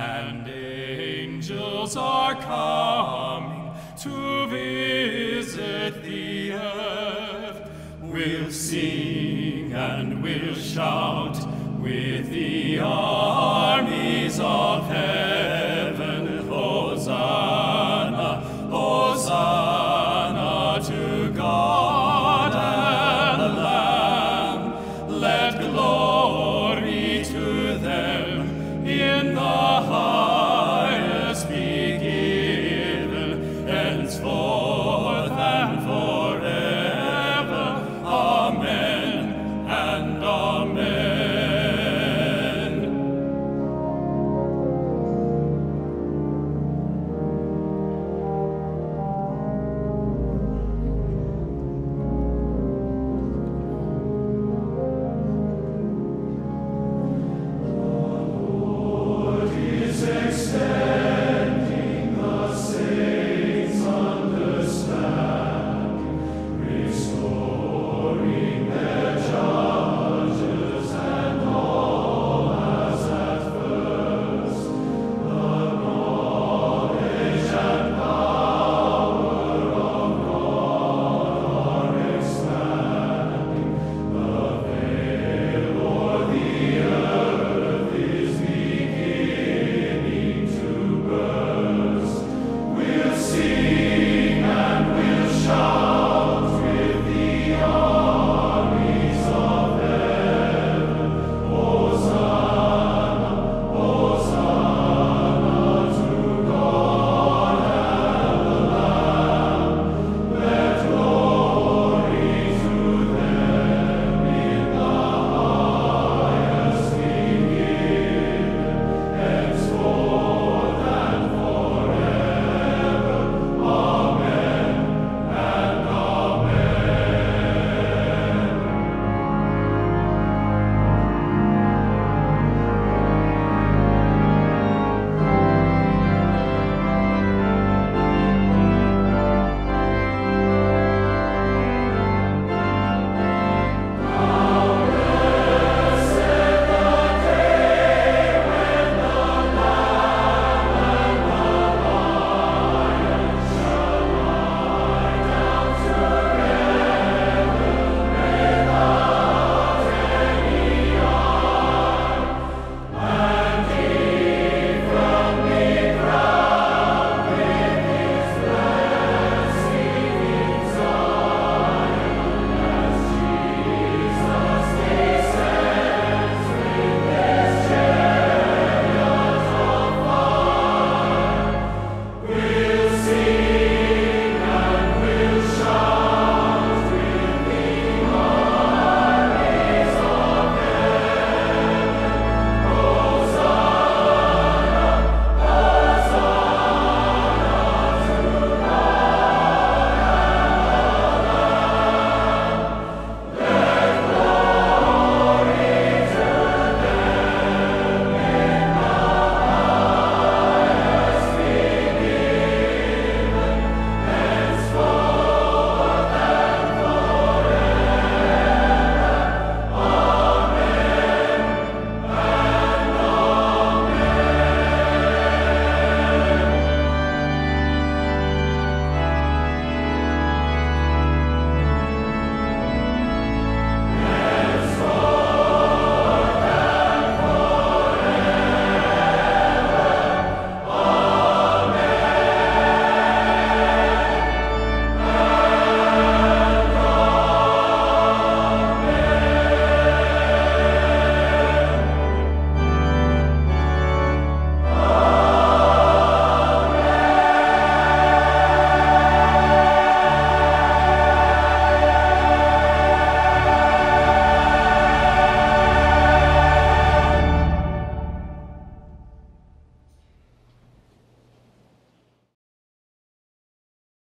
and angels are coming to visit the earth. We'll sing and we'll shout with the armies of heaven.